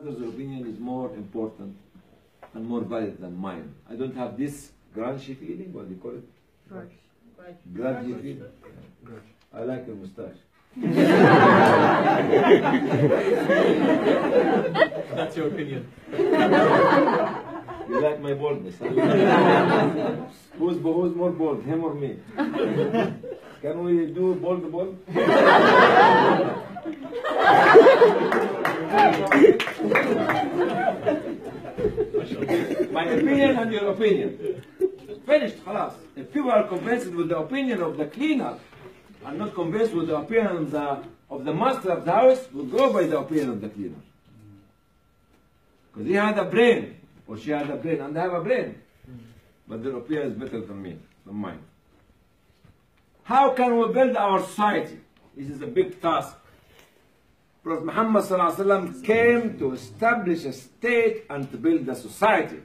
Others' opinion is more important and more valid than mine. I don't have this grungy feeling, what do you call it? Grudgy feeling. I like your mustache. That's your opinion. You like my boldness. who's, who's more bold, him or me? Can we do bold bold? my opinion and your opinion. Finished, خلاص. If people are convinced with the opinion of the cleaner and not convinced with the opinion of the, of the master of the house, we'll go by the opinion of the cleaner. Because he had a brain, or she had a brain, and they have a brain. But their opinion is better than me, than mine. How can we build our society? This is a big task. Prophet Muhammad sallallahu alaihi wasallam came to establish a state and to build a society.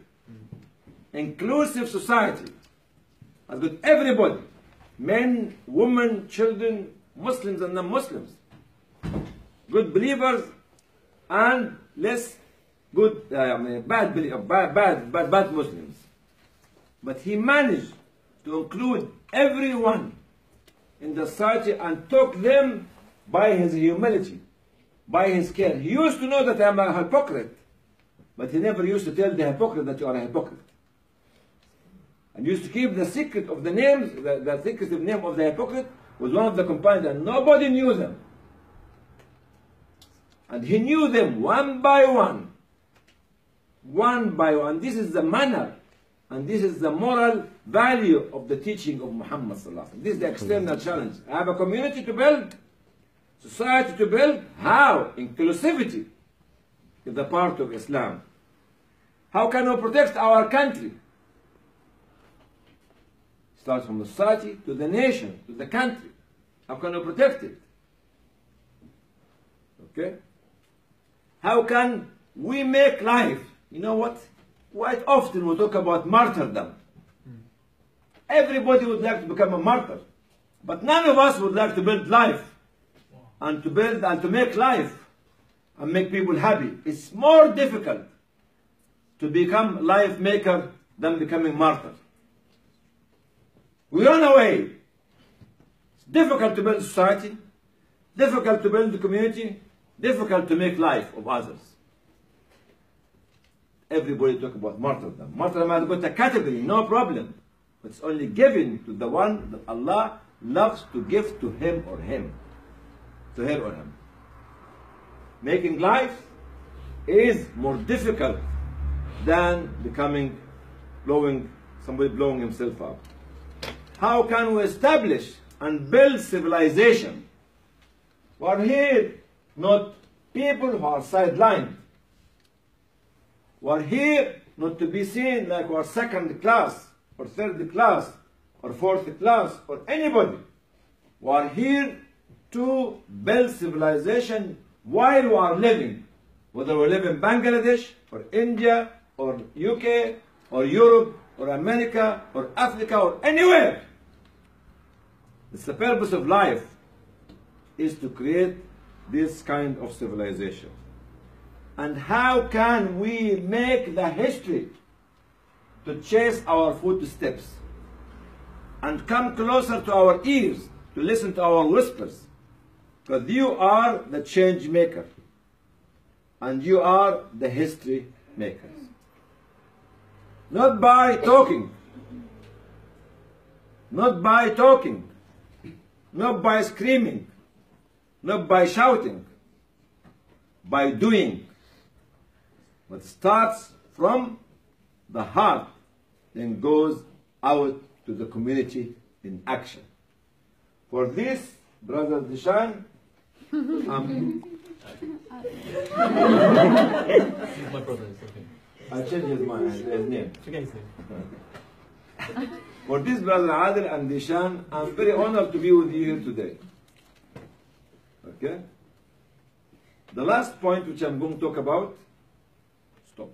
Inclusive society. Has got everybody. Men, women, children, Muslims and non-Muslims. Good believers and less good, uh, bad, uh, bad, bad, bad, bad Muslims. But he managed to include everyone in the society and took them by his humility, by his care. He used to know that I am a hypocrite, but he never used to tell the hypocrite that you are a hypocrite. And used to keep the secret of the names, the, the secretive name of the hypocrite was one of the companions, and nobody knew them. And he knew them one by one. One by one. This is the manner and this is the moral value of the teaching of Muhammad. This is the external challenge. I have a community to build, society to build. How? Inclusivity is the part of Islam. How can we protect our country? Starts from the society to the nation, to the country. How can we protect it? Okay? How can we make life? You know what? Quite often we talk about martyrdom. Everybody would like to become a martyr. But none of us would like to build life and to build and to make life and make people happy. It's more difficult to become life maker than becoming martyr. We run away. It's difficult to build society, difficult to build the community, difficult to make life of others. Everybody talk about martyrdom. Martyrdom has got a category, no problem. It's only given to the one that Allah loves to give to him or him. To her or him. Making life is more difficult than becoming blowing somebody blowing himself up. How can we establish and build civilization? We are here not people who are sidelined. We are here not to be seen like we are second class or third class or fourth class or anybody. We are here to build civilization while we are living, whether we live in Bangladesh or India or UK or Europe or America or Africa or anywhere. It's the purpose of life is to create this kind of civilization. And how can we make the history to chase our footsteps and come closer to our ears to listen to our whispers? Because you are the change maker and you are the history makers. Not by talking, not by talking, not by screaming, not by shouting, by doing. But starts from the heart, then goes out to the community in action. For this, Brother Dishan, um, He's my brother, it's okay. I changed his, mind, his name. Okay, his name. For this, Brother Adil and Dishan, I'm very honored to be with you here today. Okay? The last point which I'm going to talk about, stop.